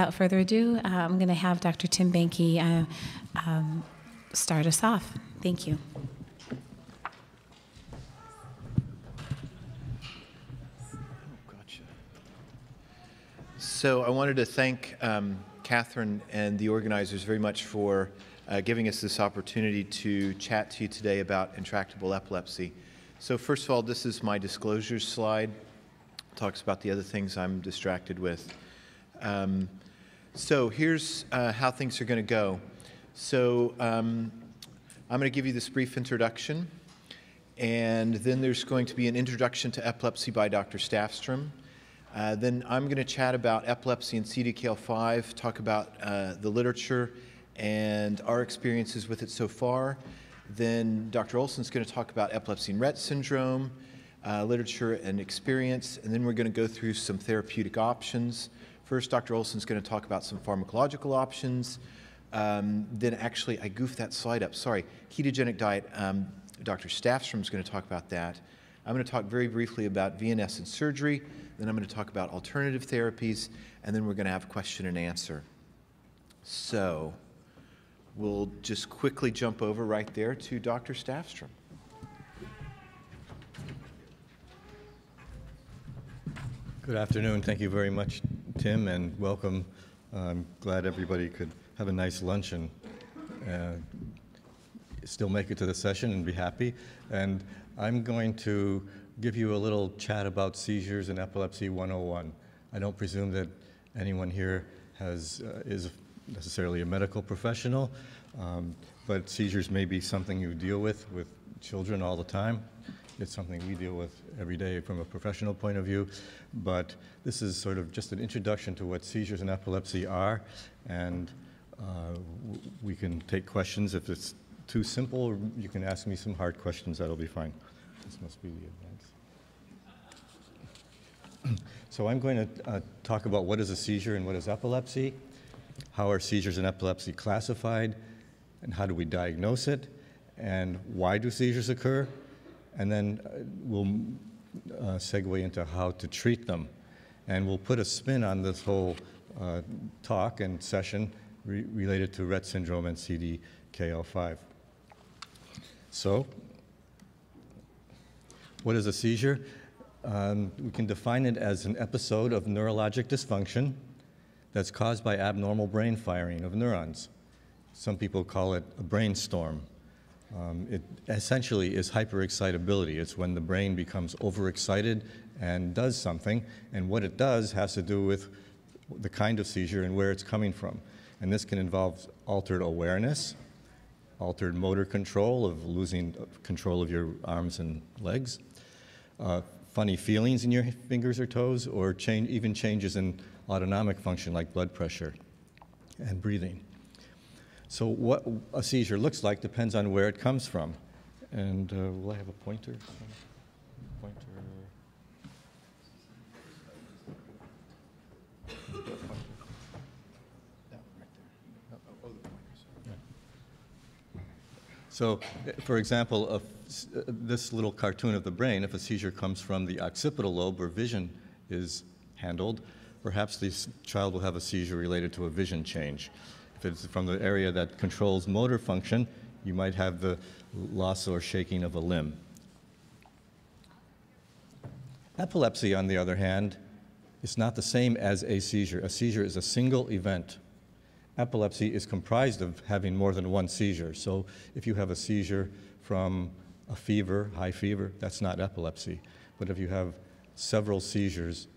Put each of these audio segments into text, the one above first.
without further ado, uh, I'm going to have Dr. Tim Benke uh, um, start us off. Thank you. So I wanted to thank um, Catherine and the organizers very much for uh, giving us this opportunity to chat to you today about intractable epilepsy. So first of all, this is my disclosures slide. It talks about the other things I'm distracted with. Um, so here's uh, how things are going to go. So um, I'm going to give you this brief introduction, and then there's going to be an introduction to epilepsy by Dr. Stafstrom. Uh, then I'm going to chat about epilepsy and CDKL5, talk about uh, the literature and our experiences with it so far. Then Dr. Olson's going to talk about epilepsy and Rett syndrome, uh, literature and experience, and then we're going to go through some therapeutic options. First, Dr. Olson's going to talk about some pharmacological options. Um, then actually, I goofed that slide up. Sorry, ketogenic diet. Um, Dr. Stafstrom is going to talk about that. I'm going to talk very briefly about VNS and surgery. Then I'm going to talk about alternative therapies, and then we're going to have question and answer. So we'll just quickly jump over right there to Dr. Stafstrom. Good afternoon. Thank you very much, Tim, and welcome. I'm glad everybody could have a nice lunch and uh, still make it to the session and be happy. And I'm going to give you a little chat about seizures and epilepsy 101. I don't presume that anyone here has, uh, is necessarily a medical professional, um, but seizures may be something you deal with with children all the time. It's something we deal with every day from a professional point of view, but this is sort of just an introduction to what seizures and epilepsy are, and uh, we can take questions. If it's too simple, you can ask me some hard questions, that'll be fine. This must be the advance. So I'm going to uh, talk about what is a seizure and what is epilepsy, how are seizures and epilepsy classified, and how do we diagnose it, and why do seizures occur, and then uh, we'll uh, segue into how to treat them. And we'll put a spin on this whole uh, talk and session re related to Rett syndrome and CDKL5. So what is a seizure? Um, we can define it as an episode of neurologic dysfunction that's caused by abnormal brain firing of neurons. Some people call it a brainstorm. Um, it essentially is hyperexcitability. It's when the brain becomes overexcited and does something, and what it does has to do with the kind of seizure and where it's coming from. And this can involve altered awareness, altered motor control of losing control of your arms and legs, uh, funny feelings in your fingers or toes, or change, even changes in autonomic function like blood pressure and breathing. So what a seizure looks like depends on where it comes from. And uh, will I have a pointer? Pointer. So, for example, this little cartoon of the brain, if a seizure comes from the occipital lobe where vision is handled, perhaps this child will have a seizure related to a vision change. If it's from the area that controls motor function, you might have the loss or shaking of a limb. Epilepsy, on the other hand, is not the same as a seizure. A seizure is a single event. Epilepsy is comprised of having more than one seizure. So if you have a seizure from a fever, high fever, that's not epilepsy. But if you have several seizures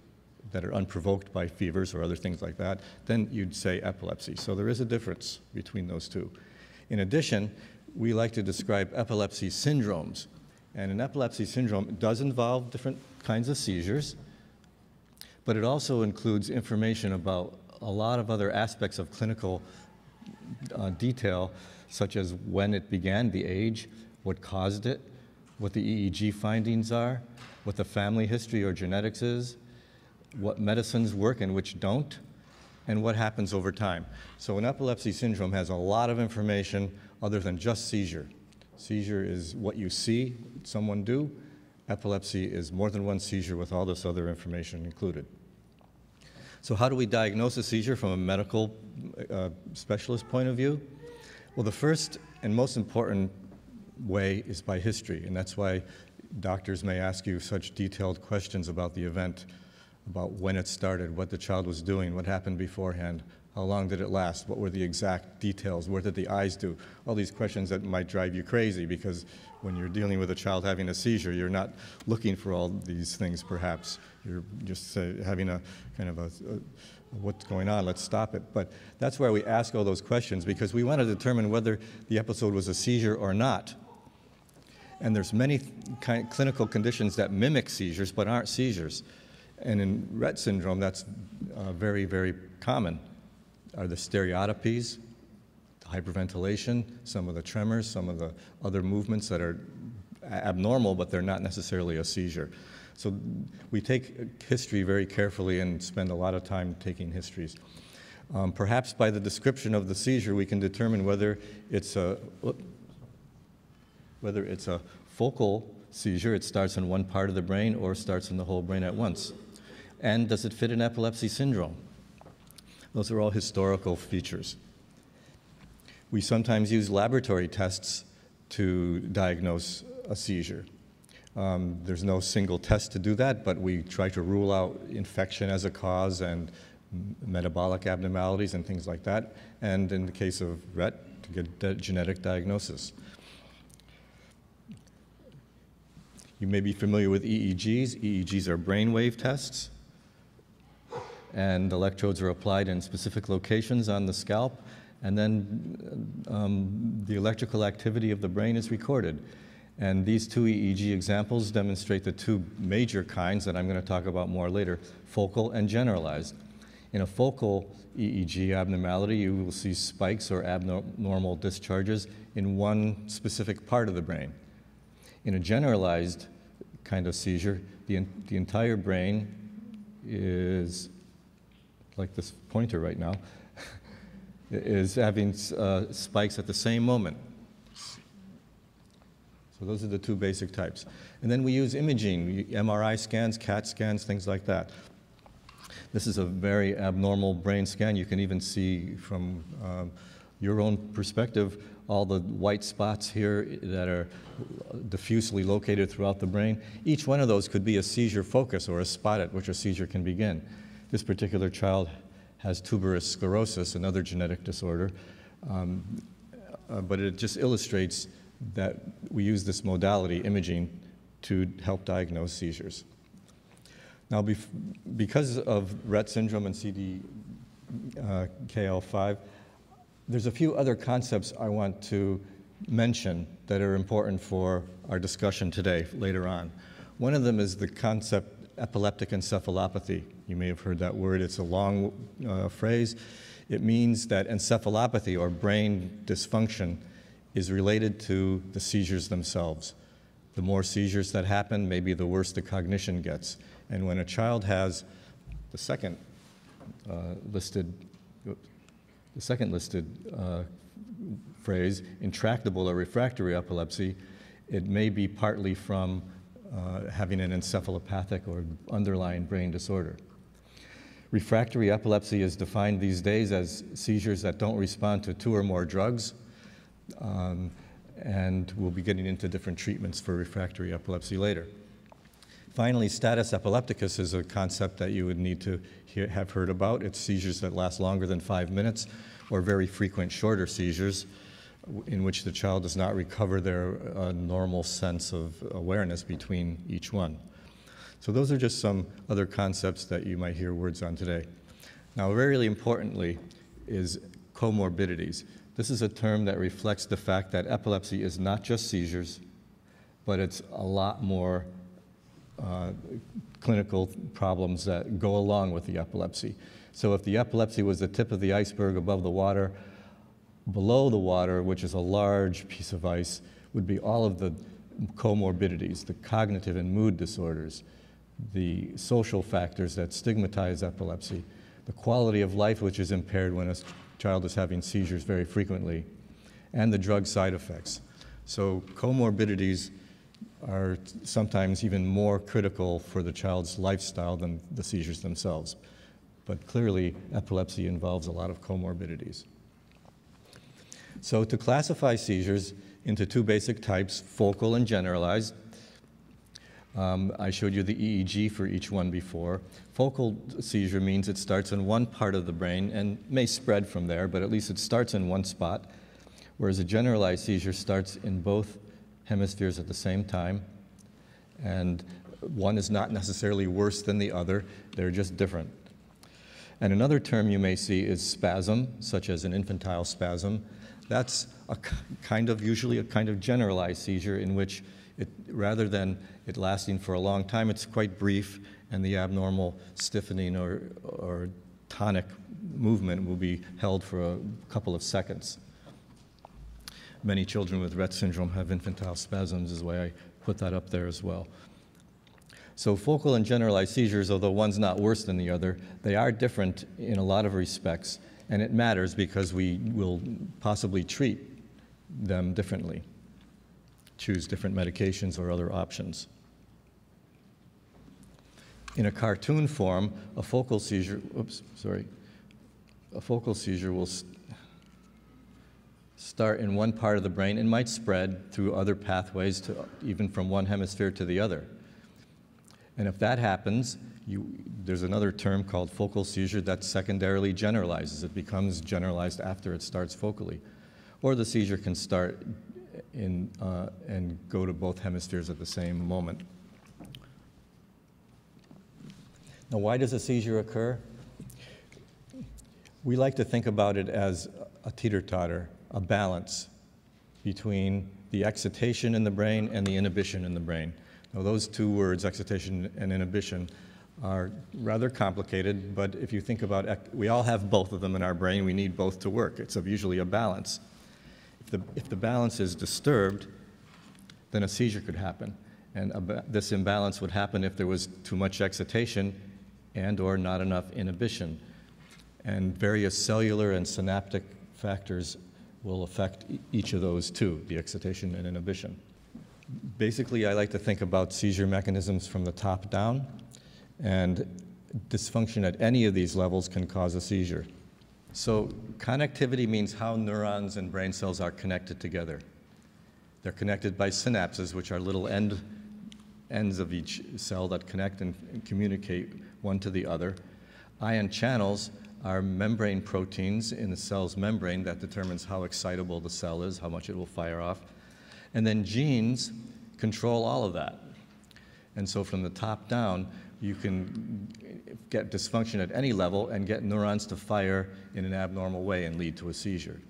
that are unprovoked by fevers or other things like that, then you'd say epilepsy. So there is a difference between those two. In addition, we like to describe epilepsy syndromes. And an epilepsy syndrome does involve different kinds of seizures, but it also includes information about a lot of other aspects of clinical uh, detail, such as when it began, the age, what caused it, what the EEG findings are, what the family history or genetics is, what medicines work and which don't, and what happens over time. So an epilepsy syndrome has a lot of information other than just seizure. Seizure is what you see someone do. Epilepsy is more than one seizure with all this other information included. So, how do we diagnose a seizure from a medical uh, specialist point of view? Well, the first and most important way is by history, and that's why doctors may ask you such detailed questions about the event, about when it started, what the child was doing, what happened beforehand, how long did it last, what were the exact details, what did the eyes do? All these questions that might drive you crazy because when you're dealing with a child having a seizure, you're not looking for all these things perhaps. You're just uh, having a kind of a, a what's going on, let's stop it. But that's why we ask all those questions because we want to determine whether the episode was a seizure or not. And there's many kind clinical conditions that mimic seizures but aren't seizures. And in Rett syndrome, that's uh, very, very common. Are the stereotypies, the hyperventilation, some of the tremors, some of the other movements that are abnormal, but they're not necessarily a seizure. So we take history very carefully and spend a lot of time taking histories. Um, perhaps by the description of the seizure, we can determine whether it's a whether it's a focal seizure, it starts in one part of the brain, or starts in the whole brain at once. And does it fit in epilepsy syndrome? Those are all historical features. We sometimes use laboratory tests to diagnose a seizure. Um, there's no single test to do that, but we try to rule out infection as a cause and metabolic abnormalities and things like that. And in the case of Rett, to get a genetic diagnosis. You may be familiar with EEGs. EEGs are brainwave tests, and electrodes are applied in specific locations on the scalp, and then um, the electrical activity of the brain is recorded. And these two EEG examples demonstrate the two major kinds that I'm going to talk about more later, focal and generalized. In a focal EEG abnormality, you will see spikes or abnormal discharges in one specific part of the brain. In a generalized kind of seizure, the, the entire brain is like this pointer right now, is having uh, spikes at the same moment. So those are the two basic types. And then we use imaging, MRI scans, CAT scans, things like that. This is a very abnormal brain scan. You can even see from um, your own perspective all the white spots here that are diffusely located throughout the brain. Each one of those could be a seizure focus or a spot at which a seizure can begin. This particular child has tuberous sclerosis, another genetic disorder, um, uh, but it just illustrates that we use this modality, imaging, to help diagnose seizures. Now, bef because of Rett syndrome and CDKL5, uh, there's a few other concepts I want to mention that are important for our discussion today, later on. One of them is the concept epileptic encephalopathy. You may have heard that word. It's a long uh, phrase. It means that encephalopathy or brain dysfunction is related to the seizures themselves. The more seizures that happen, maybe the worse the cognition gets. And when a child has the second uh, listed, the second listed uh, phrase, intractable or refractory epilepsy, it may be partly from uh, having an encephalopathic or underlying brain disorder. Refractory epilepsy is defined these days as seizures that don't respond to two or more drugs um, and we'll be getting into different treatments for refractory epilepsy later. Finally, status epilepticus is a concept that you would need to hear, have heard about. It's seizures that last longer than five minutes or very frequent shorter seizures in which the child does not recover their uh, normal sense of awareness between each one. So those are just some other concepts that you might hear words on today. Now, very importantly is comorbidities. This is a term that reflects the fact that epilepsy is not just seizures, but it's a lot more uh, clinical problems that go along with the epilepsy. So if the epilepsy was the tip of the iceberg above the water, below the water, which is a large piece of ice, would be all of the comorbidities, the cognitive and mood disorders, the social factors that stigmatize epilepsy, the quality of life which is impaired when a child is having seizures very frequently, and the drug side effects. So comorbidities are sometimes even more critical for the child's lifestyle than the seizures themselves. but clearly epilepsy involves a lot of comorbidities. So to classify seizures into two basic types, focal and generalized, um, I showed you the EEG for each one before. Focal seizure means it starts in one part of the brain and may spread from there, but at least it starts in one spot, whereas a generalized seizure starts in both hemispheres at the same time. And one is not necessarily worse than the other, they're just different. And another term you may see is spasm, such as an infantile spasm. That's a kind of, usually a kind of generalized seizure in which it, rather than it lasting for a long time, it's quite brief, and the abnormal stiffening or, or tonic movement will be held for a couple of seconds. Many children with Rett syndrome have infantile spasms, is why I put that up there as well. So focal and generalized seizures, although one's not worse than the other, they are different in a lot of respects, and it matters because we will possibly treat them differently, choose different medications or other options. In a cartoon form, a focal seizure, oops, sorry, a focal seizure will start in one part of the brain and might spread through other pathways to even from one hemisphere to the other. And if that happens, you, there's another term called focal seizure that secondarily generalizes. It becomes generalized after it starts focally. Or the seizure can start in, uh, and go to both hemispheres at the same moment. Now, why does a seizure occur? We like to think about it as a teeter totter, a balance between the excitation in the brain and the inhibition in the brain. Now, those two words, excitation and inhibition, are rather complicated, but if you think about we all have both of them in our brain. We need both to work. It's usually a balance. If the, if the balance is disturbed, then a seizure could happen. And a, this imbalance would happen if there was too much excitation and or not enough inhibition. And various cellular and synaptic factors will affect each of those too, the excitation and inhibition. Basically, I like to think about seizure mechanisms from the top down, and dysfunction at any of these levels can cause a seizure. So connectivity means how neurons and brain cells are connected together. They're connected by synapses, which are little end, ends of each cell that connect and, and communicate one to the other. Ion channels are membrane proteins in the cell's membrane that determines how excitable the cell is, how much it will fire off. And then genes control all of that. And so from the top down, you can get dysfunction at any level and get neurons to fire in an abnormal way and lead to a seizure.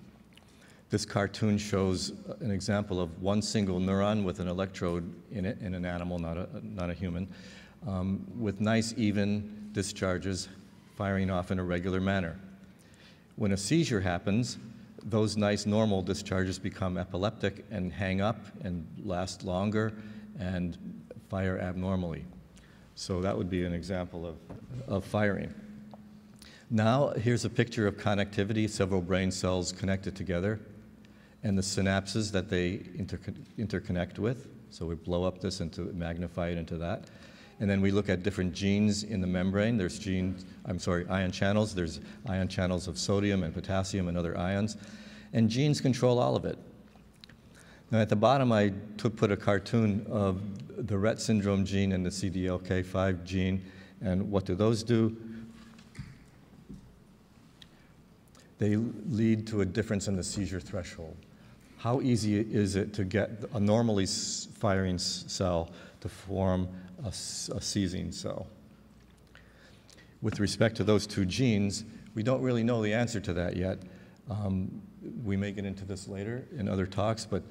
This cartoon shows an example of one single neuron with an electrode in it in an animal, not a, not a human, um, with nice even discharges firing off in a regular manner. When a seizure happens, those nice normal discharges become epileptic and hang up and last longer and fire abnormally. So that would be an example of, of firing. Now, here's a picture of connectivity, several brain cells connected together, and the synapses that they interconnect with. So we blow up this and magnify it into that. And then we look at different genes in the membrane. There's genes, I'm sorry, ion channels. There's ion channels of sodium and potassium and other ions. And genes control all of it. Now at the bottom, I put a cartoon of the Rett syndrome gene and the CDKL5 gene. And what do those do? They lead to a difference in the seizure threshold. How easy is it to get a normally firing cell to form a, a seizing cell. With respect to those two genes, we don't really know the answer to that yet. Um, we may get into this later in other talks, but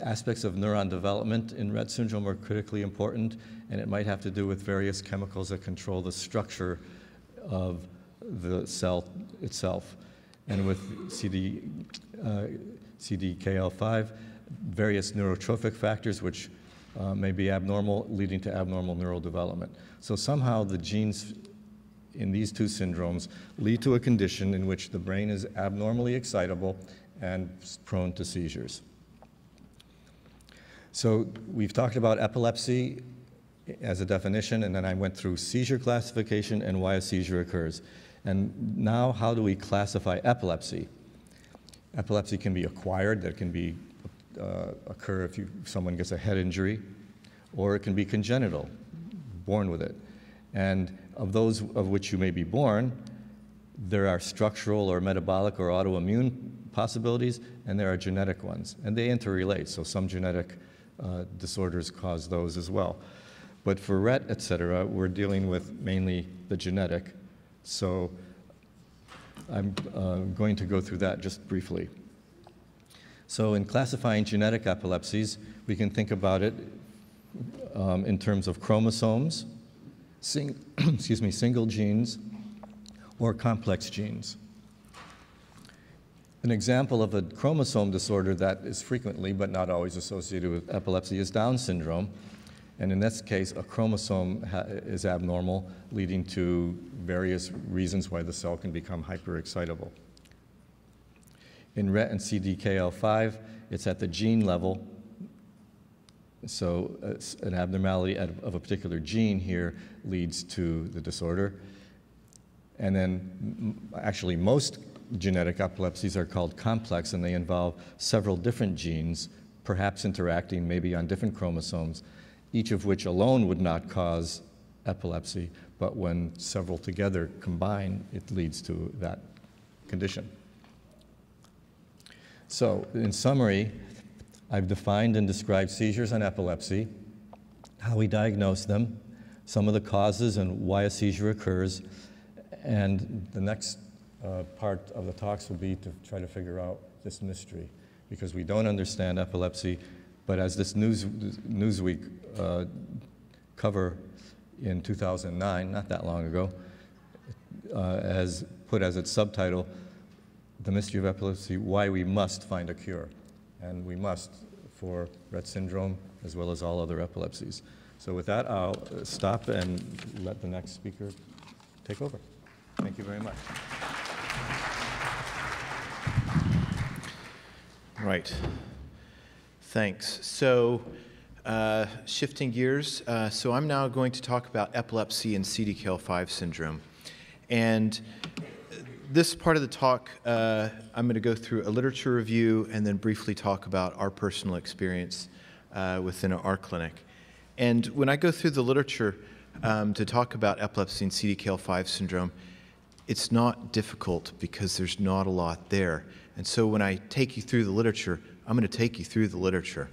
aspects of neuron development in Rett syndrome are critically important, and it might have to do with various chemicals that control the structure of the cell itself. And with CD, uh, CDKL5, various neurotrophic factors which uh, may be abnormal, leading to abnormal neural development. So somehow the genes in these two syndromes lead to a condition in which the brain is abnormally excitable and prone to seizures. So we've talked about epilepsy as a definition, and then I went through seizure classification and why a seizure occurs. And now, how do we classify epilepsy? Epilepsy can be acquired, that can be uh, occur if you, someone gets a head injury, or it can be congenital, born with it. And of those of which you may be born, there are structural or metabolic or autoimmune possibilities, and there are genetic ones. And they interrelate, so some genetic uh, disorders cause those as well. But for Rett, et cetera, we're dealing with mainly the genetic. So I'm uh, going to go through that just briefly. So in classifying genetic epilepsies, we can think about it um, in terms of chromosomes, excuse me, single genes, or complex genes. An example of a chromosome disorder that is frequently but not always associated with epilepsy is Down syndrome. And in this case, a chromosome is abnormal, leading to various reasons why the cell can become hyperexcitable. In Rett and CDKL5, it's at the gene level. So an abnormality of a particular gene here leads to the disorder. And then actually most genetic epilepsies are called complex and they involve several different genes, perhaps interacting maybe on different chromosomes, each of which alone would not cause epilepsy, but when several together combine, it leads to that condition. So, in summary, I've defined and described seizures and epilepsy, how we diagnose them, some of the causes and why a seizure occurs, and the next uh, part of the talks will be to try to figure out this mystery because we don't understand epilepsy, but as this news, Newsweek uh, cover in 2009, not that long ago, uh, as put as its subtitle, The Mystery of Epilepsy, Why We Must Find a Cure. And we must for Rett syndrome as well as all other epilepsies. So with that, I'll stop and let the next speaker take over. Thank you very much. Right. Thanks. So, uh, shifting gears, uh, so I'm now going to talk about epilepsy and CDKL5 syndrome. And this part of the talk, uh, I'm going to go through a literature review and then briefly talk about our personal experience uh, within our clinic. And when I go through the literature um, to talk about epilepsy and CDKL5 syndrome, it's not difficult because there's not a lot there. And so when I take you through the literature, I'm going to take you through the literature.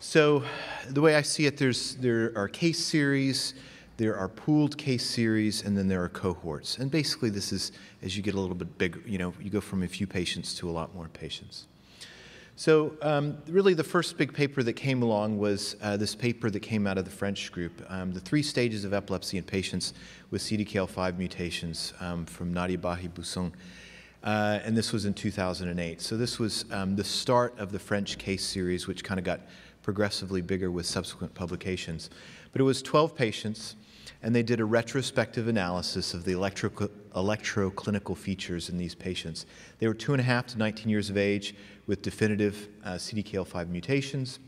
So the way I see it, there's, there are case series, there are pooled case series, and then there are cohorts. And basically this is, as you get a little bit bigger, you know, you go from a few patients to a lot more patients. So um, really the first big paper that came along was uh, this paper that came out of the French group, um, the three stages of epilepsy in patients with CDKL5 mutations um, from Nadia Bahi-Buisson. Uh, and this was in 2008. So this was um, the start of the French case series, which kind of got progressively bigger with subsequent publications. But it was 12 patients, and they did a retrospective analysis of the electro electroclinical features in these patients. They were two and a half to 19 years of age with definitive uh, CDKL5 mutations.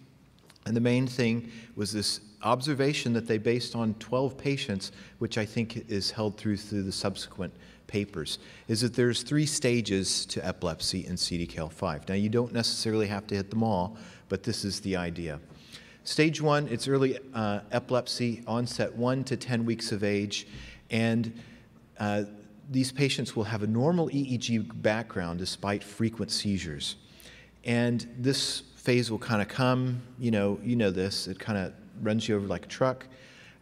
And the main thing was this observation that they based on 12 patients, which I think is held through through the subsequent papers, is that there's three stages to epilepsy in CDKL5. Now, you don't necessarily have to hit them all, but this is the idea. Stage one, it's early uh, epilepsy, onset one to 10 weeks of age, and uh, these patients will have a normal EEG background despite frequent seizures. And this phase will kind of come, you know, you know this, it kind of runs you over like a truck.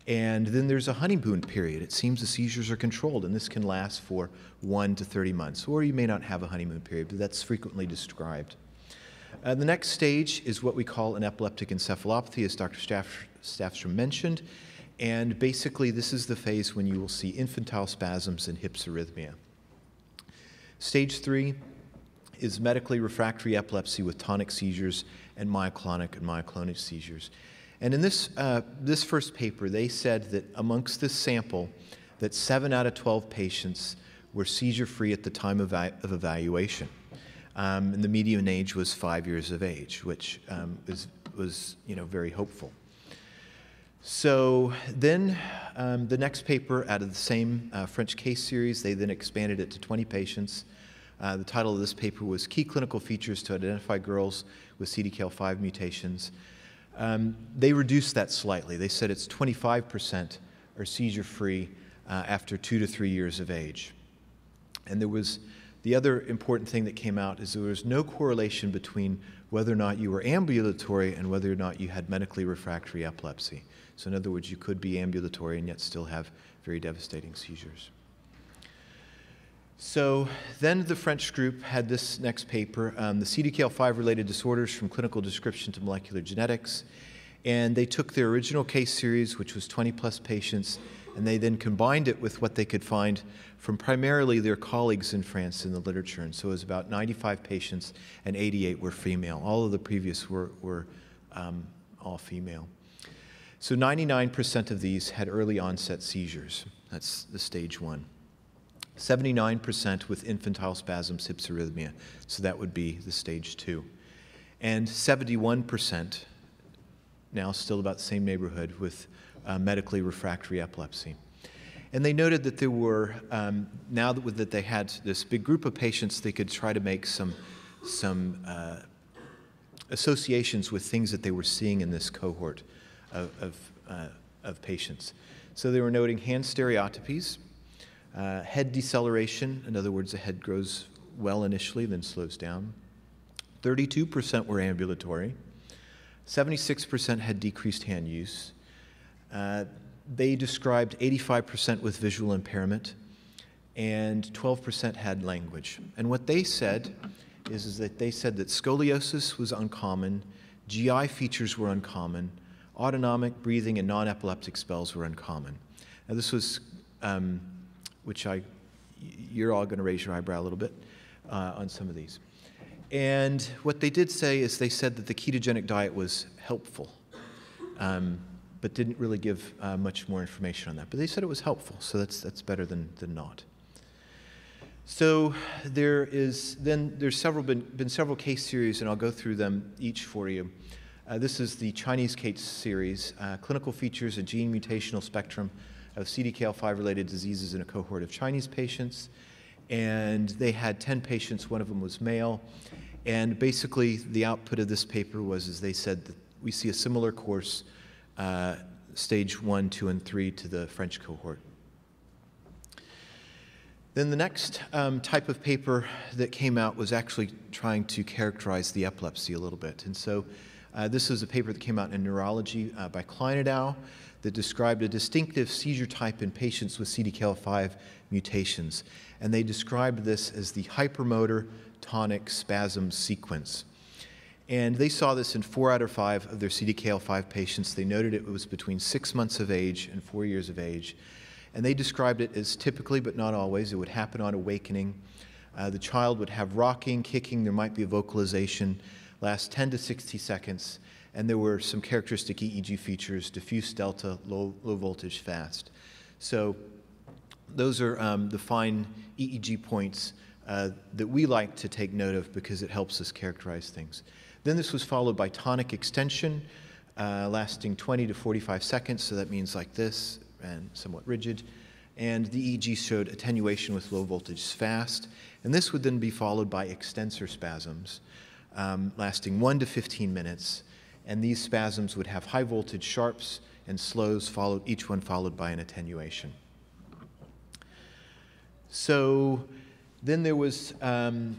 And then there's a honeymoon period. It seems the seizures are controlled, and this can last for one to 30 months. Or you may not have a honeymoon period, but that's frequently described. Uh, the next stage is what we call an epileptic encephalopathy, as Dr. Staff Stafstrom mentioned. And basically, this is the phase when you will see infantile spasms and hypsarrhythmia. Stage three is medically refractory epilepsy with tonic seizures and myoclonic and myoclonic seizures. And in this, uh, this first paper, they said that amongst this sample, that 7 out of 12 patients were seizure-free at the time of, of evaluation. Um, and the median age was five years of age, which um, is, was you know, very hopeful. So then um, the next paper out of the same uh, French case series, they then expanded it to 20 patients. Uh, the title of this paper was Key Clinical Features to Identify Girls with CDKL5 Mutations. Um, they reduced that slightly. They said it's 25% are seizure free uh, after two to three years of age. And there was the other important thing that came out is there was no correlation between whether or not you were ambulatory and whether or not you had medically refractory epilepsy. So, in other words, you could be ambulatory and yet still have very devastating seizures. So then the French group had this next paper, um, the CDKL5 related disorders from clinical description to molecular genetics. And they took their original case series, which was 20 plus patients, and they then combined it with what they could find from primarily their colleagues in France in the literature. And so it was about 95 patients, and 88 were female. All of the previous were, were um, all female. So 99% of these had early onset seizures. That's the stage one. 79% with infantile spasms, hypsarrhythmia. So that would be the stage two. And 71%, now still about the same neighborhood, with uh, medically refractory epilepsy. And they noted that there were, um, now that, that, they had this big group of patients, they could try to make some, some uh, associations with things that they were seeing in this cohort of, of, uh, of patients. So they were noting hand stereotypies, uh, head deceleration, in other words, the head grows well initially, then slows down. 32% were ambulatory. 76% had decreased hand use. Uh, they described 85% with visual impairment, and 12% had language. And what they said is, is that they said that scoliosis was uncommon, GI features were uncommon, autonomic breathing and non epileptic spells were uncommon. Now, this was um, which I, you're all going to raise your eyebrow a little bit uh, on some of these. And what they did say is they said that the ketogenic diet was helpful, um, but didn't really give uh, much more information on that. But they said it was helpful, so that's, that's better than, than not. So there is then there's several been, been several case series, and I'll go through them each for you. Uh, this is the Chinese case series, uh, clinical features, a gene mutational spectrum of CDKL5 related diseases in a cohort of Chinese patients. And they had 10 patients, one of them was male. And basically, the output of this paper was, as they said, that we see a similar course, uh, stage one, two, and three, to the French cohort. Then the next um, type of paper that came out was actually trying to characterize the epilepsy a little bit. And so uh, this is a paper that came out in Neurology uh, by Klein that described a distinctive seizure type in patients with CDKL5 mutations. And they described this as the hypermotor tonic spasm sequence. And they saw this in four out of five of their CDKL5 patients. They noted it was between six months of age and four years of age. And they described it as typically, but not always, it would happen on awakening. Uh, the child would have rocking, kicking, there might be a vocalization, last 10 to 60 seconds, and there were some characteristic EEG features, diffuse delta, low, low voltage fast. So those are um, the fine EEG points uh, that we like to take note of because it helps us characterize things. Then this was followed by tonic extension, uh, lasting 20 to 45 seconds, so that means like this and somewhat rigid. And the EEG showed attenuation with low voltage fast. And this would then be followed by extensor spasms, um, lasting 1 to 15 minutes and these spasms would have high voltage sharps and slows, followed, each one followed by an attenuation. So then there was, um,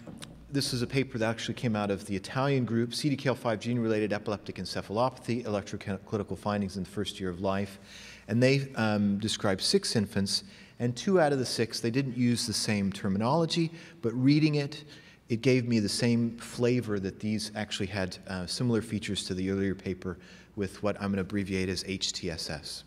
this is a paper that actually came out of the Italian group, CDKL5 gene-related epileptic encephalopathy, electroclinical findings in the first year of life. And they um, described six infants, and two out of the six, they didn't use the same terminology, but reading it, it gave me the same flavor that these actually had uh, similar features to the earlier paper with what I'm going to abbreviate as HTSS.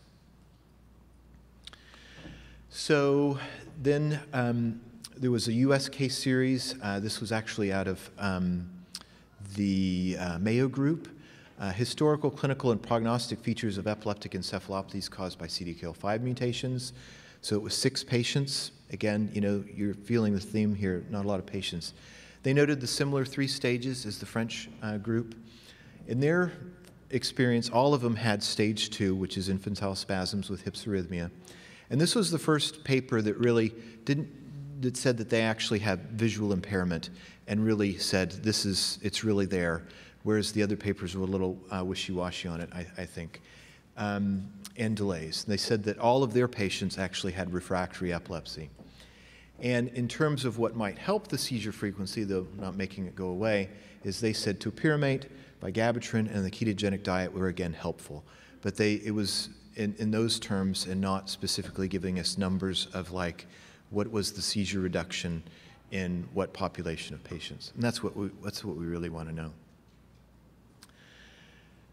So then um, there was a US case series. Uh, this was actually out of um, the uh, Mayo Group. Uh, historical, clinical, and prognostic features of epileptic encephalopathies caused by CDKL5 mutations. So it was six patients. Again, you know, you're feeling the theme here, not a lot of patients. They noted the similar three stages as the French uh, group. In their experience, all of them had stage two, which is infantile spasms with hypsarrhythmia. And this was the first paper that really didn't, that said that they actually have visual impairment and really said this is, it's really there, whereas the other papers were a little uh, wishy-washy on it, I, I think, um, and delays. They said that all of their patients actually had refractory epilepsy. And in terms of what might help the seizure frequency, though not making it go away, is they said topiramate, vigabatrin, and the ketogenic diet were again helpful. But they, it was in, in those terms and not specifically giving us numbers of like what was the seizure reduction in what population of patients. And that's what we, that's what we really want to know.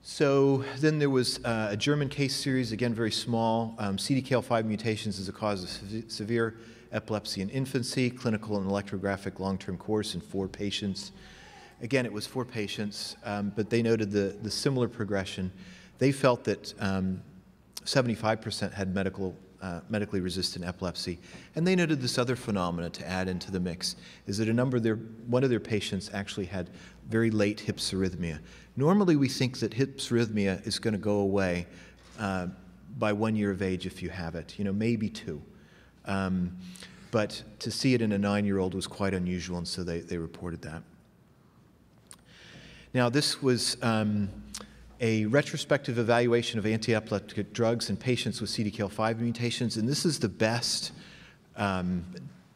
So then there was uh, a German case series, again very small. Um, CDKL5 mutations is a cause of se- severe epilepsy in infancy, clinical and electrographic long-term course in four patients. Again, it was four patients, um, but they noted the, the similar progression. They felt that um, 75% had medical, uh, medically resistant epilepsy, and they noted this other phenomena to add into the mix, is that a number of their, one of their patients actually had very late hypsarrhythmia. Normally, we think that hypsarrhythmia is going to go away uh, by one year of age if you have it, you know, maybe two. Um, but to see it in a nine year old was quite unusual, and so they, they reported that. Now, this was um, a retrospective evaluation of anti epileptic drugs in patients with CDKL5 mutations, and this is the best um,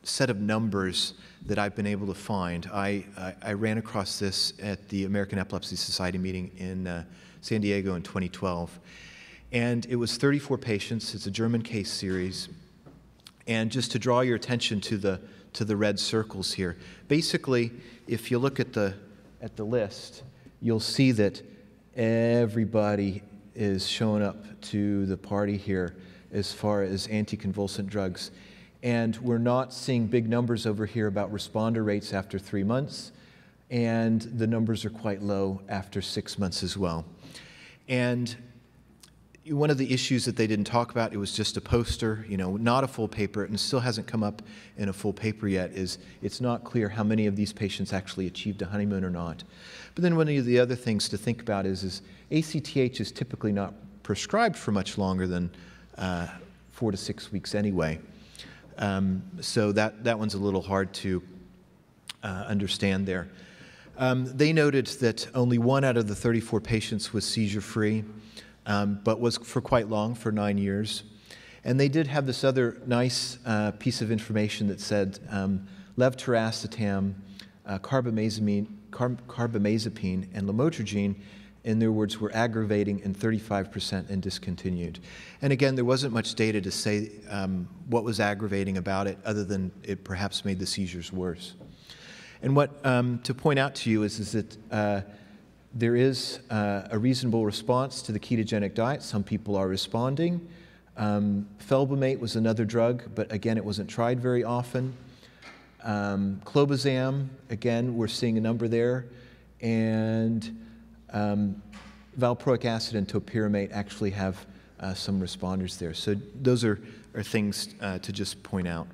set of numbers that I've been able to find. I, I, I, ran across this at the American Epilepsy Society meeting in uh, San Diego in 2012. And it was 34 patients, it's a German case series. And just to draw your attention to the, to the red circles here, basically, if you look at the, at the list, you'll see that everybody is showing up to the party here as far as anticonvulsant drugs. And we're not seeing big numbers over here about responder rates after three months, and the numbers are quite low after six months as well. And one of the issues that they didn't talk about, it was just a poster, you know, not a full paper, and still hasn't come up in a full paper yet, is it's not clear how many of these patients actually achieved a honeymoon or not. But then one of the other things to think about is, is ACTH is typically not prescribed for much longer than uh, four to six weeks anyway. Um, so that, that one's a little hard to uh, understand there. Um, they noted that only one out of the 34 patients was seizure free, um, but was for quite long, for nine years. And they did have this other nice uh, piece of information that said um, levetiracetam, uh, carbamazepine, carb- carbamazepine, and lamotrigine in their words, were aggravating in 35% and discontinued. And again, there wasn't much data to say um, what was aggravating about it, other than it perhaps made the seizures worse. And what um, to point out to you is, is that uh, there is uh, a reasonable response to the ketogenic diet. Some people are responding. Um, felbamate was another drug, but again, it wasn't tried very often. Um, clobazam, again, we're seeing a number there. And um, valproic acid and topiramate actually have uh, some responders there. So those are, are things uh, to just point out.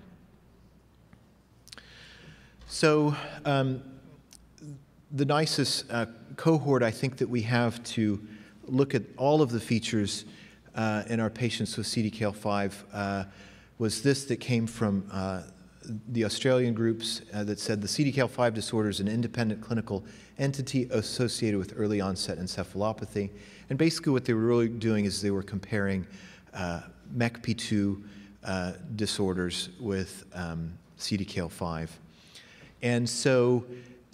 So um, the nicest uh, cohort I think that we have to look at all of the features uh, in our patients with CDKL5 uh, was this that came from uh, the Australian groups uh, that said the CDKL5 disorder is an independent clinical entity associated with early onset encephalopathy. And basically, what they were really doing is they were comparing uh, MECP2 uh, disorders with um, CDKL5. And so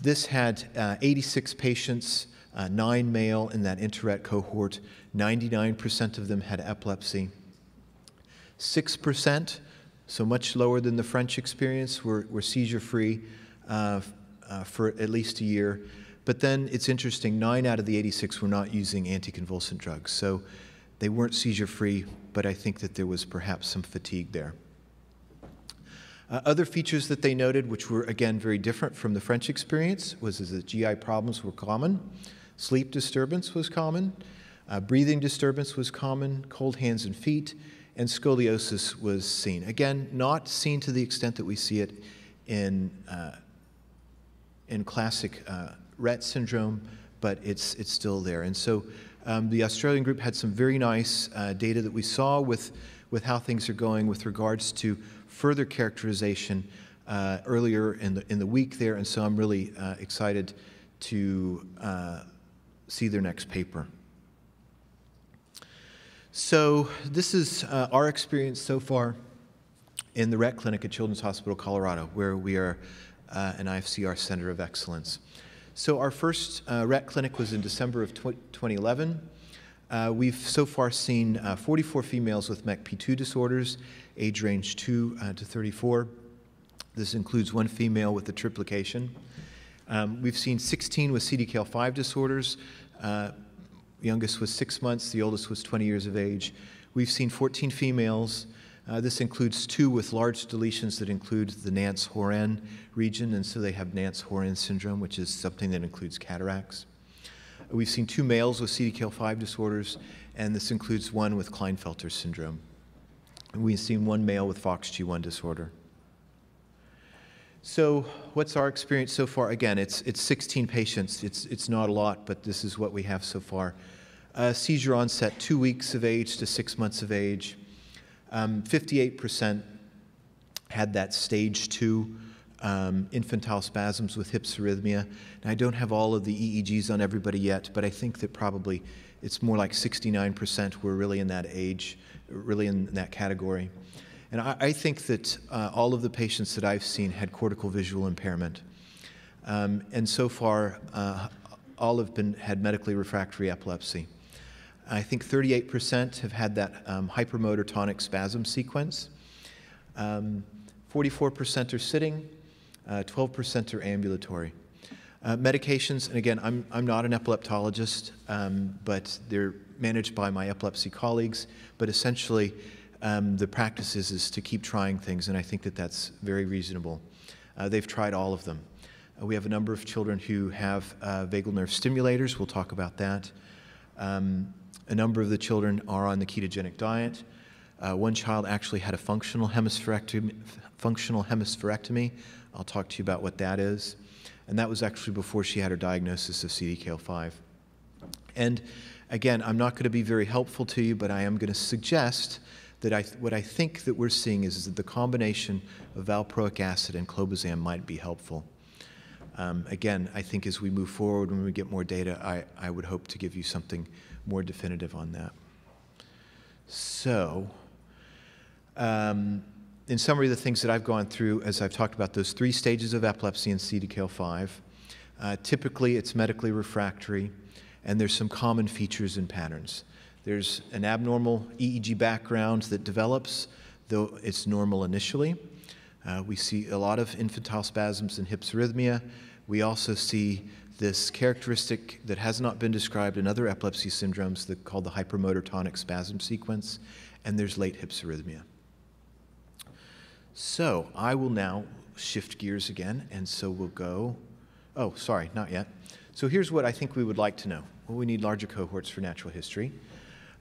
this had uh, 86 patients, uh, nine male in that InterRett cohort. 99% of them had epilepsy. 6% so much lower than the French experience. We're, we're seizure free uh, uh, for at least a year. But then it's interesting, nine out of the 86 were not using anticonvulsant drugs. So they weren't seizure free, but I think that there was perhaps some fatigue there. Uh, other features that they noted, which were again very different from the French experience, was that GI problems were common, sleep disturbance was common, uh, breathing disturbance was common, cold hands and feet, and scoliosis was seen. Again, not seen to the extent that we see it in, uh, in classic uh, Rett syndrome, but it's, it's still there. And so Um, the Australian group had some very nice uh, data that we saw with, with how things are going with regards to further characterization uh, earlier in the, in the week there, and so I'm really uh, excited to uh, see their next paper. So, this is uh, our experience so far in the Rett Clinic at Children's Hospital Colorado, where we are uh, an IFCR Center of Excellence. So, our first uh, Rett Clinic was in December of 2011. Uh, we've so far seen uh, 44 females with MECP2 disorders, age range 2 uh, to 34. This includes one female with a triplication. Um, we've seen 16 with CDKL5 disorders. Uh, youngest was six months, the oldest was 20 years of age. We've seen 14 females. Uh, this includes two with large deletions that include the Nance Horan region, and so they have Nance Horan syndrome, which is something that includes cataracts. We've seen two males with CDKL5 disorders, and this includes one with Klinefelter syndrome. We've seen one male with FOXG1 disorder. So, what's our experience so far? Again, it's, it's 16 patients. It's, it's not a lot, but this is what we have so far. Uh, seizure onset, two weeks of age to six months of age. Um, 58% had that stage two um, infantile spasms with hypsarrhythmia. And I don't have all of the EEGs on everybody yet, but I think that probably it's more like 69% were really in that age, really in that category. And I, I think that uh, all of the patients that I've seen had cortical visual impairment. Um, and so far, uh, all have been, had medically refractory epilepsy. I think 38% have had that um, hypermotor tonic spasm sequence. 44% um, are sitting, uh, 12% are ambulatory. Uh, medications, and again, I'm, I'm not an epileptologist, um, but they're managed by my epilepsy colleagues. But essentially, um, the practice is, is to keep trying things, and I think that that's very reasonable. Uh, they've tried all of them. Uh, we have a number of children who have uh, vagal nerve stimulators. We'll talk about that. Um, a number of the children are on the ketogenic diet. Uh, one child actually had a functional hemispherectomy, functional hemispherectomy. I'll talk to you about what that is. And that was actually before she had her diagnosis of CDKL5. And again, I'm not going to be very helpful to you, but I am going to suggest that I, what I think that we're seeing is, is that the combination of valproic acid and clobazam might be helpful. Um, again, I think as we move forward, when we get more data, I, I would hope to give you something more definitive on that. So, um, in summary, the things that I've gone through as I've talked about those three stages of epilepsy in CDKL5, uh, typically it's medically refractory, and there's some common features and patterns. There's an abnormal EEG background that develops, though it's normal initially. Uh, we see a lot of infantile spasms and hypsarrhythmia. We also see this characteristic that has not been described in other epilepsy syndromes called the hypermotor tonic spasm sequence, and there's late hypsarrhythmia. So I will now shift gears again, and so we'll go. Oh, sorry, not yet. So here's what I think we would like to know. Well, we need larger cohorts for natural history.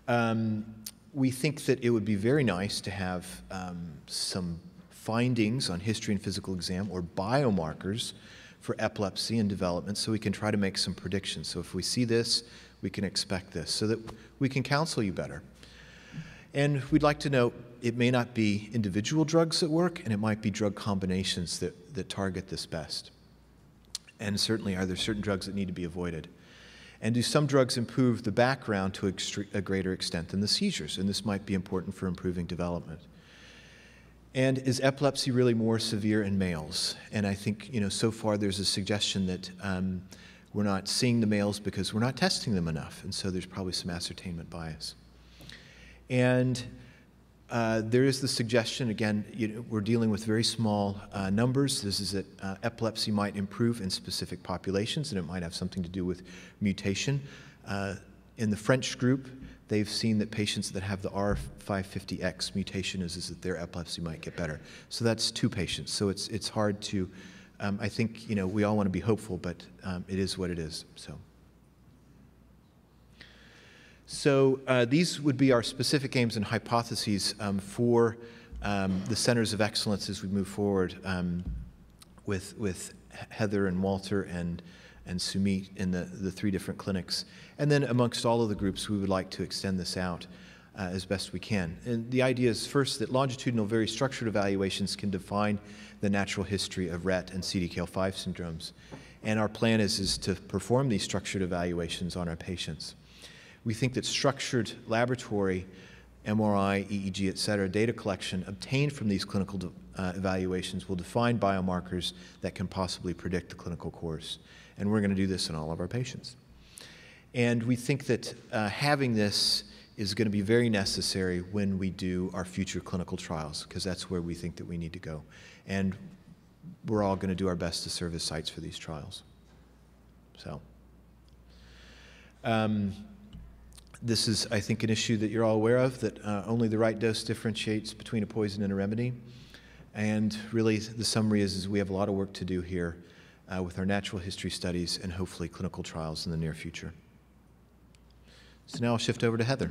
Um, we think that it would be very nice to have um, some findings on history and physical exam or biomarkers for epilepsy and development so we can try to make some predictions. So if we see this, we can expect this so that we can counsel you better. And we'd like to know it may not be individual drugs that work, and it might be drug combinations that, that target this best. And certainly, are there certain drugs that need to be avoided? And do some drugs improve the background to a greater extent than the seizures? And this might be important for improving development. And is epilepsy really more severe in males? And I think, you know, so far there's a suggestion that um, we're not seeing the males because we're not testing them enough. And so there's probably some ascertainment bias. And uh, there is the suggestion, again, you know, we're dealing with very small uh, numbers. This is that uh, epilepsy might improve in specific populations, and it might have something to do with mutation. Uh, in the French group, they've seen that patients that have the R550X mutation is, is that their epilepsy might get better. So that's two patients. So it's, it's hard to, um, I think, you know, we all want to be hopeful, but um, it is what it is. So. So uh, these would be our specific aims and hypotheses um, for um, the centers of excellence as we move forward um, with, with Heather and Walter and and Sumit in the, the three different clinics. And then amongst all of the groups, we would like to extend this out uh, as best we can. And the idea is first that longitudinal, very structured evaluations can define the natural history of Rett and CDKL5 syndromes. And our plan is, is to perform these structured evaluations on our patients. We think that structured laboratory, MRI, EEG, et cetera, data collection obtained from these clinical uh, evaluations will define biomarkers that can possibly predict the clinical course. And we're going to do this in all of our patients. And we think that uh, having this is going to be very necessary when we do our future clinical trials, because that's where we think that we need to go. And we're all going to do our best to serve as sites for these trials. So, um, this is, I think, an issue that you're all aware of that uh, only the right dose differentiates between a poison and a remedy. And really, the summary is, is we have a lot of work to do here uh, with our natural history studies and hopefully clinical trials in the near future. So now I'll shift over to Heather.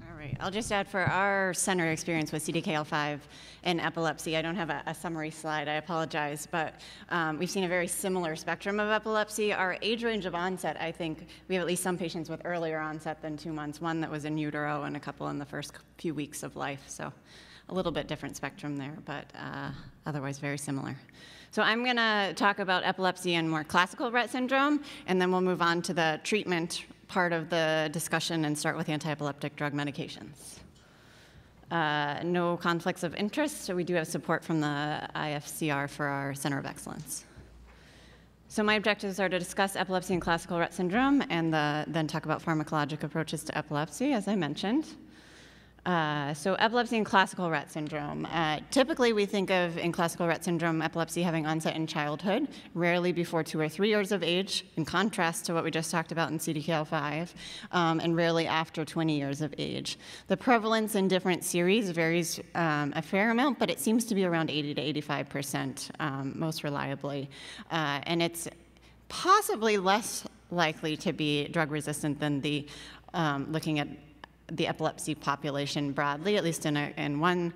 All right, I'll just add for our center experience with CDKL5 and epilepsy, I don't have a, a summary slide, I apologize, but um, we've seen a very similar spectrum of epilepsy. Our age range of onset, I think, we have at least some patients with earlier onset than two months, one that was in utero and a couple in the first few weeks of life, so a little bit different spectrum there, but uh, otherwise very similar. So I'm going to talk about epilepsy and more classical Rett syndrome, and then we'll move on to the treatment part of the discussion and start with anti-epileptic drug medications. Uh, no conflicts of interest, so we do have support from the IFCR for our Center of Excellence. So my objectives are to discuss epilepsy and classical Rett syndrome and the, then talk about pharmacologic approaches to epilepsy, as I mentioned. Uh, so epilepsy and classical Rett syndrome. Uh, typically, we think of in classical Rett syndrome epilepsy having onset in childhood, rarely before two or three years of age, in contrast to what we just talked about in CDKL5, um, and rarely after 20 years of age. The prevalence in different series varies um, a fair amount, but it seems to be around 80 to 85 percent, um, most reliably, uh, and it's possibly less likely to be drug resistant than the um, looking at the epilepsy population broadly, at least in, a, in one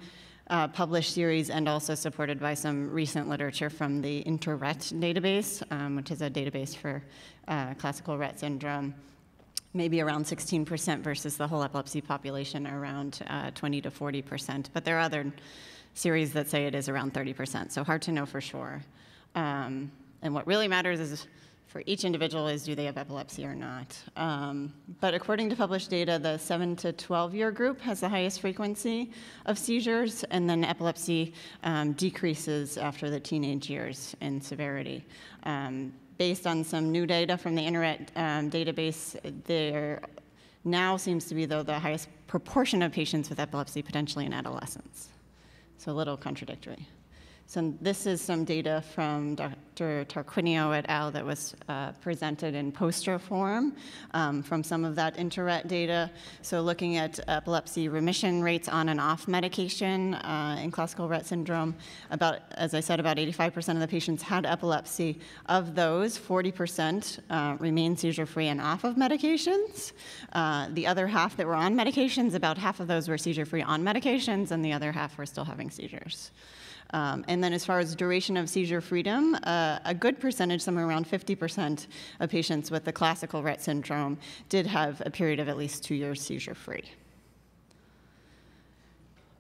uh, published series and also supported by some recent literature from the InterRett database, um, which is a database for uh, classical Rett syndrome, maybe around 16% versus the whole epilepsy population around uh, 20 to 40%. But there are other series that say it is around 30%, so hard to know for sure. Um, and what really matters is for each individual is do they have epilepsy or not. Um, but according to published data, the 7 to 12 year group has the highest frequency of seizures, and then epilepsy um, decreases after the teenage years in severity. Um, based on some new data from the InterRett um, database, there now seems to be, though, the highest proportion of patients with epilepsy potentially in adolescence. So a little contradictory. So this is some data from Dr. Tarquinio et al. that was uh, presented in poster form um, from some of that InterRett data. So looking at epilepsy remission rates on and off medication uh, in classical Rett syndrome, about, as I said, about 85% of the patients had epilepsy. Of those, 40% uh, remain seizure-free and off of medications. Uh, the other half that were on medications, about half of those were seizure-free on medications, and the other half were still having seizures. Um, and then as far as duration of seizure freedom, uh, a good percentage, somewhere around 50% of patients with the classical Rett syndrome did have a period of at least two years seizure free.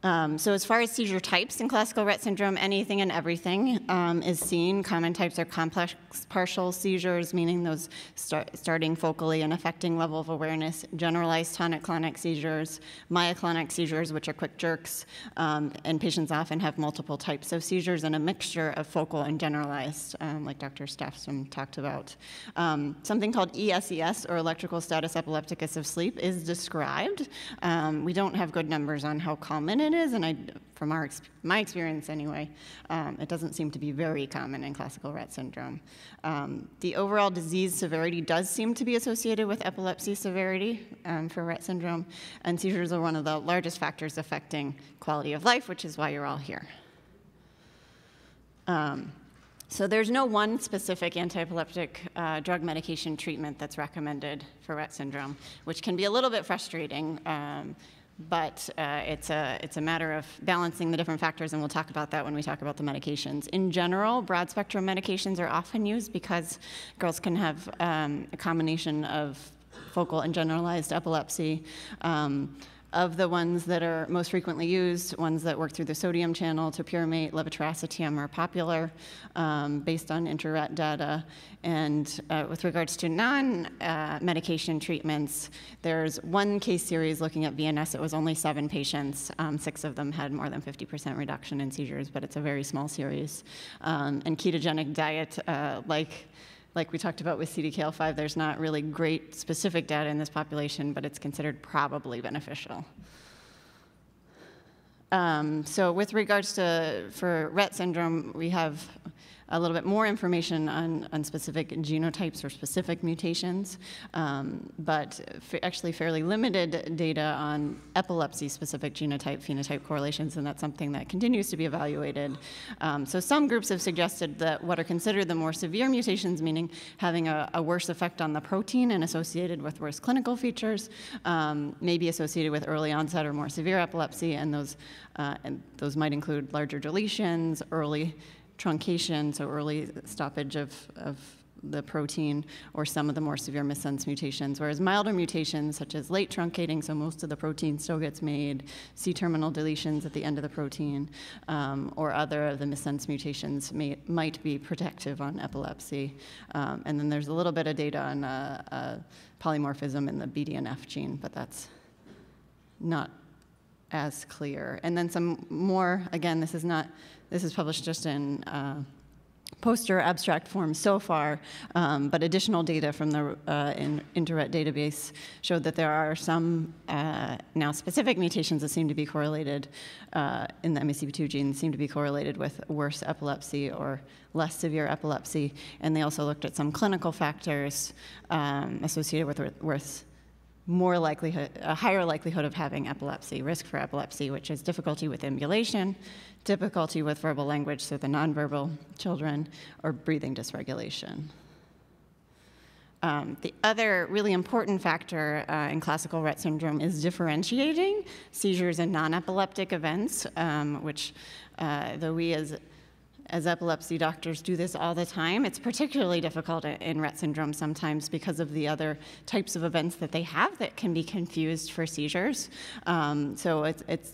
Um, so as far as seizure types in classical Rett syndrome, anything and everything um, is seen. Common types are complex partial seizures, meaning those start, starting focally and affecting level of awareness, generalized tonic-clonic seizures, myoclonic seizures, which are quick jerks, um, and patients often have multiple types of seizures and a mixture of focal and generalized, um, like Dr. Stafstrom talked about. Um, something called ESES, or electrical status epilepticus of sleep, is described. Um, we don't have good numbers on how common it is, and I, from our, my experience anyway, um, it doesn't seem to be very common in classical Rett syndrome. Um, the overall disease severity does seem to be associated with epilepsy severity um, for Rett syndrome, and seizures are one of the largest factors affecting quality of life, which is why you're all here. Um, so there's no one specific anti-epileptic uh, drug medication treatment that's recommended for Rett syndrome, which can be a little bit frustrating. Um, but uh, it's, a, it's a matter of balancing the different factors, and we'll talk about that when we talk about the medications. In general, broad spectrum medications are often used because girls can have um, a combination of focal and generalized epilepsy. Um, of the ones that are most frequently used, ones that work through the sodium channel, topiramate, levetiracetam are popular um, based on InterRett data. And uh, with regards to non-medication uh, treatments, there's one case series looking at VNS. It was only seven patients. Um, six of them had more than 50% reduction in seizures, but it's a very small series. Um, and ketogenic diet, uh, like like we talked about with CDKL5, there's not really great specific data in this population, but it's considered probably beneficial. Um, so with regards to, for Rett syndrome, we have a little bit more information on, on specific genotypes or specific mutations, um, but actually fairly limited data on epilepsy-specific genotype-phenotype correlations, and that's something that continues to be evaluated. Um, so some groups have suggested that what are considered the more severe mutations, meaning having a, a worse effect on the protein and associated with worse clinical features, um, may be associated with early onset or more severe epilepsy, and those, uh, and those might include larger deletions, early truncation, so early stoppage of, of the protein, or some of the more severe missense mutations. Whereas milder mutations, such as late truncating, so most of the protein still gets made, C-terminal deletions at the end of the protein, um, or other of the missense mutations may, might be protective on epilepsy. Um, and then there's a little bit of data on uh, uh, polymorphism in the BDNF gene, but that's not as clear. And then some more, again, this is not this is published just in uh, poster abstract form so far, um, but additional data from the uh, in InterRett database showed that there are some uh, now specific mutations that seem to be correlated uh, in the MECP2 gene seem to be correlated with worse epilepsy or less severe epilepsy, and they also looked at some clinical factors um, associated with, with more likelihood, a higher likelihood of having epilepsy, risk for epilepsy, which is difficulty with ambulation, difficulty with verbal language, so the nonverbal children, or breathing dysregulation. Um, the other really important factor uh, in classical Rett syndrome is differentiating seizures and non-epileptic events, um, which, uh, though we as as epilepsy doctors do this all the time. It's particularly difficult in Rett syndrome sometimes because of the other types of events that they have that can be confused for seizures. Um, so it's, it's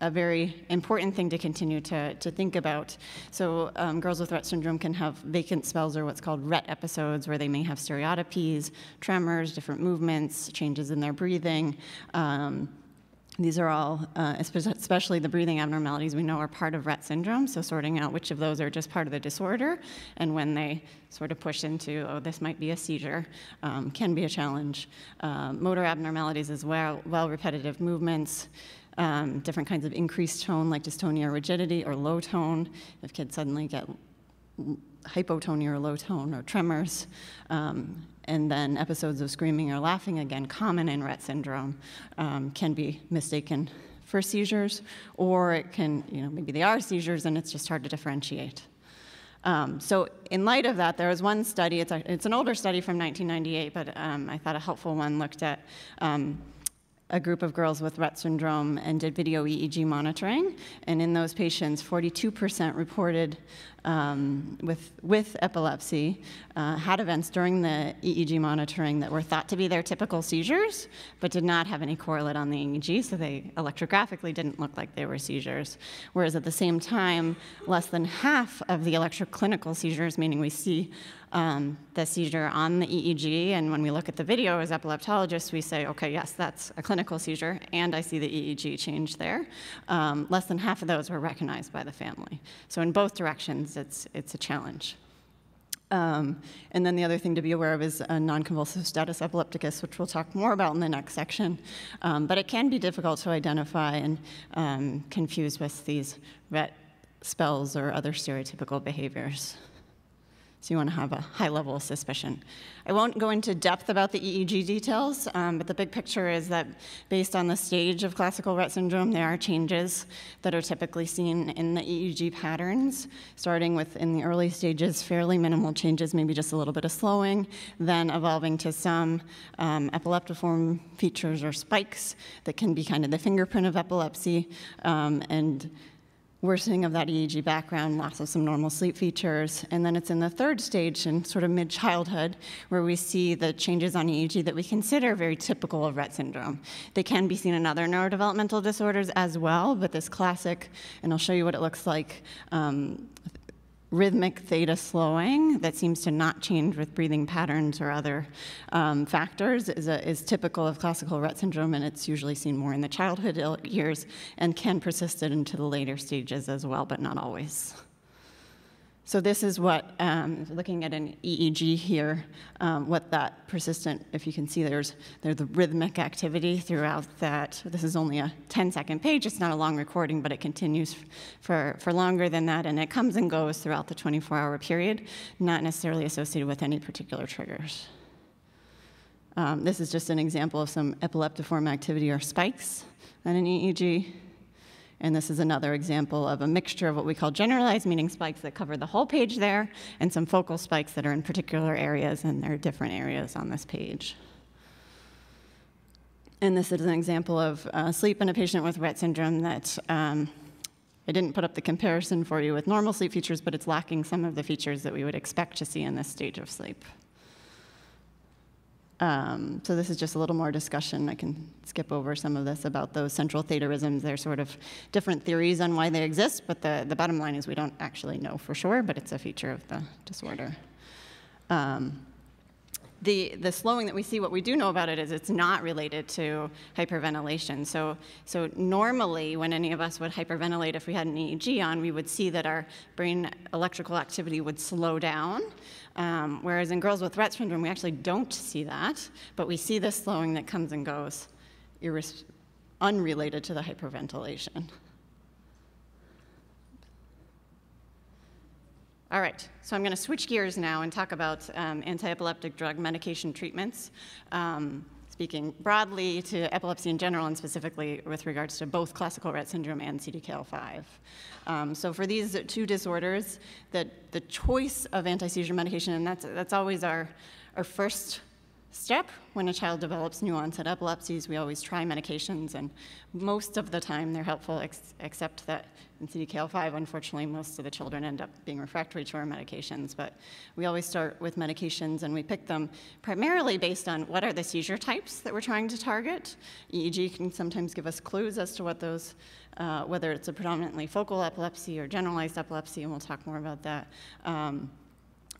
a very important thing to continue to, to think about. So um, girls with Rett syndrome can have vacant spells or what's called Rett episodes where they may have stereotypies, tremors, different movements, changes in their breathing. Um, these are all, uh, especially the breathing abnormalities we know are part of Rett syndrome, so sorting out which of those are just part of the disorder and when they sort of push into, oh, this might be a seizure, um, can be a challenge. Uh, motor abnormalities as well, well repetitive movements, um, different kinds of increased tone like dystonia or rigidity or low tone, if kids suddenly get hypotonia or low tone or tremors, um, and then episodes of screaming or laughing, again, common in Rett syndrome, um, can be mistaken for seizures, or it can, you know, maybe they are seizures and it's just hard to differentiate. Um, so in light of that, there was one study, it's, a, it's an older study from 1998, but um, I thought a helpful one looked at um, a group of girls with Rett syndrome and did video EEG monitoring. And in those patients, 42% reported um, with, with epilepsy uh, had events during the EEG monitoring that were thought to be their typical seizures, but did not have any correlate on the EEG, so they electrographically didn't look like they were seizures. Whereas at the same time, less than half of the electroclinical seizures, meaning we see um, the seizure on the EEG, and when we look at the video as epileptologists, we say, okay, yes, that's a clinical seizure, and I see the EEG change there. Um, less than half of those were recognized by the family. So in both directions, it's, it's a challenge. Um, and then the other thing to be aware of is non-convulsive status epilepticus, which we'll talk more about in the next section. Um, but it can be difficult to identify and um, confuse with these Rett spells or other stereotypical behaviors. So you want to have a high level of suspicion. I won't go into depth about the EEG details, um, but the big picture is that based on the stage of classical Rett syndrome, there are changes that are typically seen in the EEG patterns, starting with in the early stages, fairly minimal changes, maybe just a little bit of slowing, then evolving to some um, epileptiform features or spikes that can be kind of the fingerprint of epilepsy, um, and worsening of that EEG background, loss of some normal sleep features. And then it's in the third stage, in sort of mid childhood, where we see the changes on EEG that we consider very typical of Rett syndrome. They can be seen in other neurodevelopmental disorders as well, but this classic, and I'll show you what it looks like. Um, rhythmic theta slowing that seems to not change with breathing patterns or other um, factors is, a, is, typical of classical Rett syndrome, and it's usually seen more in the childhood years and can persist into the later stages as well, but not always. So this is what, um, looking at an EEG here, um, what that persistent, if you can see there's, there's the rhythmic activity throughout that. This is only a 10 second page. It's not a long recording, but it continues for, for longer than that, and it comes and goes throughout the 24 hour period, not necessarily associated with any particular triggers. Um, this is just an example of some epileptiform activity or spikes on an EEG. And this is another example of a mixture of what we call generalized, meaning spikes that cover the whole page there, and some focal spikes that are in particular areas, and there are different areas on this page. And this is an example of uh, sleep in a patient with Rett syndrome that um, I didn't put up the comparison for you with normal sleep features, but it's lacking some of the features that we would expect to see in this stage of sleep. Um, so this is just a little more discussion. I can skip over some of this about those central theta rhythms. They're sort of different theories on why they exist, but the, the bottom line is we don't actually know for sure, but it's a feature of the disorder. Um, the, the slowing that we see, what we do know about it is it's not related to hyperventilation. So, so normally, when any of us would hyperventilate, if we had an EEG on, we would see that our brain electrical activity would slow down. Um, whereas in girls with Rett syndrome, we actually don't see that, but we see this slowing that comes and goes, unrelated to the hyperventilation. All right, so I'm going to switch gears now and talk about um, anti-epileptic drug medication treatments, um, speaking broadly to epilepsy in general and specifically with regards to both classical Rett syndrome and CDKL5. Um, so for these two disorders, the, the choice of anti-seizure medication, and that's, that's always our, our first step when a child develops new onset epilepsies. We always try medications, and most of the time they're helpful, ex- except that in CDKL5, unfortunately, most of the children end up being refractory to our medications. But we always start with medications, and we pick them primarily based on what are the seizure types that we're trying to target. EEG can sometimes give us clues as to what those, uh, whether it's a predominantly focal epilepsy or generalized epilepsy, and we'll talk more about that. Um,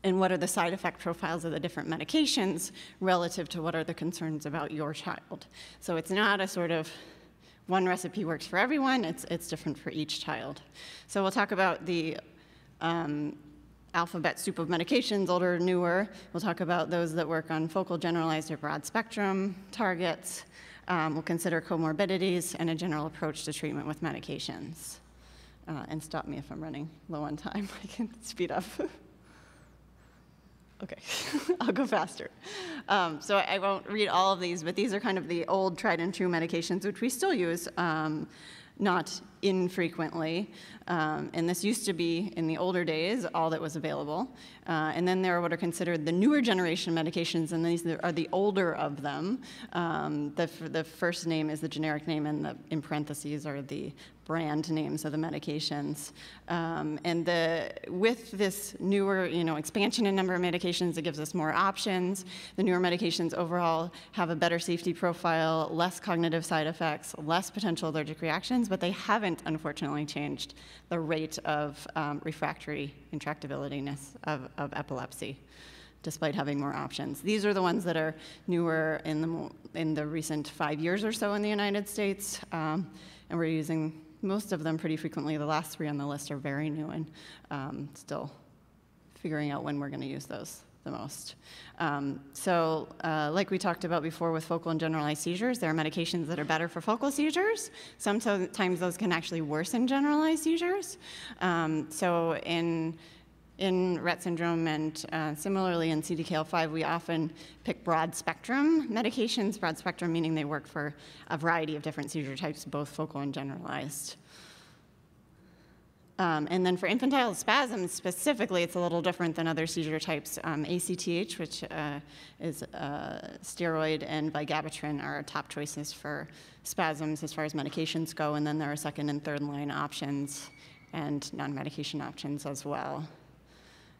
and what are the side effect profiles of the different medications relative to what are the concerns about your child. So it's not a sort of one recipe works for everyone, it's, it's different for each child. So we'll talk about the um, alphabet soup of medications, older, newer. We'll talk about those that work on focal, generalized, or broad spectrum targets. Um, we'll consider comorbidities and a general approach to treatment with medications. Uh, and stop me if I'm running low on time. I can speed up. Okay, I'll go faster. Um, so I won't read all of these, but these are kind of the old tried and true medications, which we still use, um, not infrequently. Um, and this used to be, in the older days, all that was available. Uh, and then there are what are considered the newer generation medications, and these are the older of them. Um, the, the first name is the generic name, and the, in parentheses are the brand names of the medications. Um, and the, with this newer, you know, expansion in number of medications, it gives us more options. The newer medications overall have a better safety profile, less cognitive side effects, less potential allergic reactions, but they haven't, unfortunately, changed the rate of um, refractory intractabilityness of, of epilepsy despite having more options. These are the ones that are newer in the, in the recent five years or so in the United States, um, and we're using most of them pretty frequently. The last three on the list are very new and um, still figuring out when we're going to use those the most. Um, so, uh, like we talked about before with focal and generalized seizures, there are medications that are better for focal seizures. Sometimes those can actually worsen generalized seizures. Um, so, in in Rett syndrome and uh, similarly in CDKL5, we often pick broad spectrum medications, broad spectrum meaning they work for a variety of different seizure types, both focal and generalized. Um, and then for infantile spasms specifically, it's a little different than other seizure types. Um, ACTH, which uh, is a steroid, and vigabatrin are top choices for spasms as far as medications go. And then there are second and third line options and non medication options as well.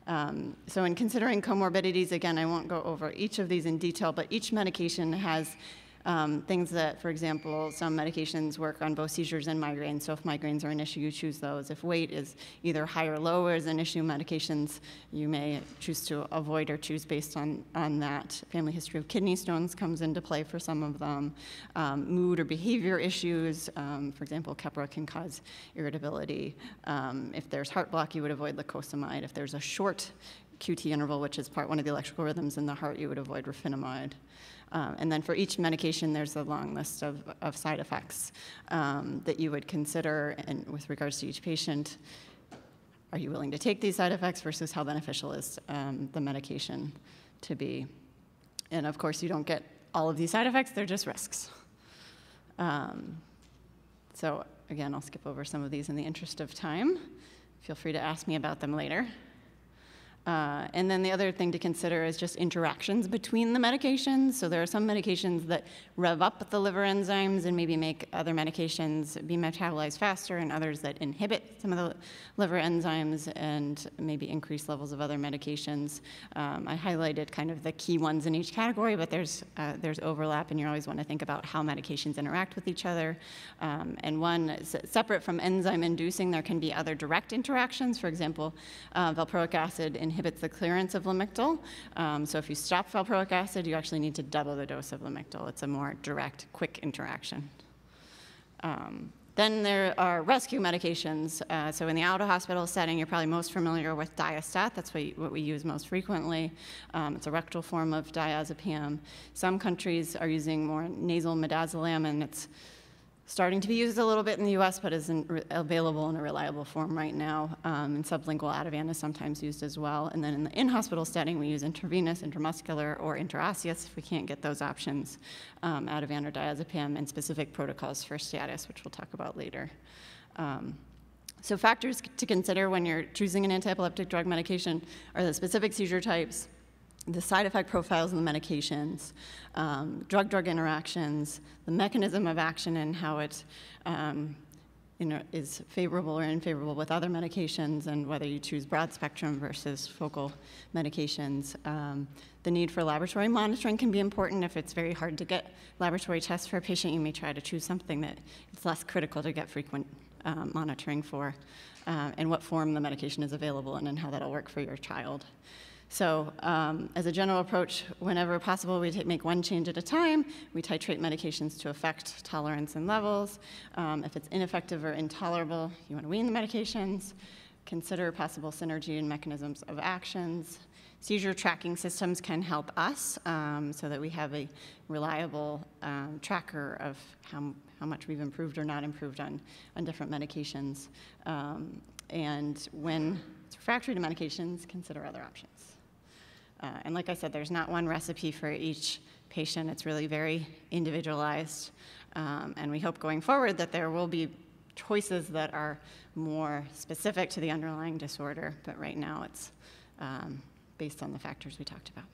Um, so, in considering comorbidities, again, I won't go over each of these in detail, but each medication has um, things that, for example, some medications work on both seizures and migraines. So if migraines are an issue, you choose those. If weight is either high or low as an issue, medications you may choose to avoid or choose based on, on that. Family history of kidney stones comes into play for some of them. Um, mood or behavior issues, um, for example, Keppra can cause irritability. Um, if there's heart block, you would avoid lacosamide. If there's a short QT interval, which is part one of the electrical rhythms in the heart, you would avoid rufinamide. Um, and then for each medication, there's a long list of, of side effects um, that you would consider. And with regards to each patient, are you willing to take these side effects versus how beneficial is um, the medication to be? And of course, you don't get all of these side effects, they're just risks. Um, so, again, I'll skip over some of these in the interest of time. Feel free to ask me about them later. Uh, and then the other thing to consider is just interactions between the medications. So there are some medications that rev up the liver enzymes and maybe make other medications be metabolized faster, and others that inhibit some of the liver enzymes and maybe increase levels of other medications. Um, I highlighted kind of the key ones in each category, but there's uh, there's overlap, and you always want to think about how medications interact with each other. Um, and one separate from enzyme inducing, there can be other direct interactions. For example, uh, valproic acid in inhibits the clearance of Lamictal. Um, so if you stop valproic acid, you actually need to double the dose of Lamictal. It's a more direct, quick interaction. Um, then there are rescue medications. Uh, so in the out-of-hospital setting, you're probably most familiar with Diastat. That's what, what we use most frequently. Um, it's a rectal form of diazepam. Some countries are using more nasal midazolam, and it's starting to be used a little bit in the US, but isn't available in a reliable form right now. Um, and sublingual Ativan is sometimes used as well. And then in the in hospital setting, we use intravenous, intramuscular, or intraosseous if we can't get those options, um, Ativan or diazepam, and specific protocols for status, which we'll talk about later. Um, so, factors to consider when you're choosing an antiepileptic drug medication are the specific seizure types, the side effect profiles of the medications, um, drug drug interactions, the mechanism of action, and how it um, is favorable or unfavorable with other medications, and whether you choose broad spectrum versus focal medications. Um, the need for laboratory monitoring can be important. If it's very hard to get laboratory tests for a patient, you may try to choose something that it's less critical to get frequent um, monitoring for, uh, and what form the medication is available in, and how that'll work for your child. So, um, as a general approach, whenever possible, we make one change at a time. We titrate medications to affect tolerance and levels. Um, if it's ineffective or intolerable, you want to wean the medications. Consider possible synergy and mechanisms of actions. Seizure tracking systems can help us um, so that we have a reliable um, tracker of how, how much we've improved or not improved on, on different medications. Um, and when it's refractory to medications, consider other options. Uh, and like I said, there's not one recipe for each patient. It's really very individualized. Um, and we hope going forward that there will be choices that are more specific to the underlying disorder. But right now, it's um, based on the factors we talked about.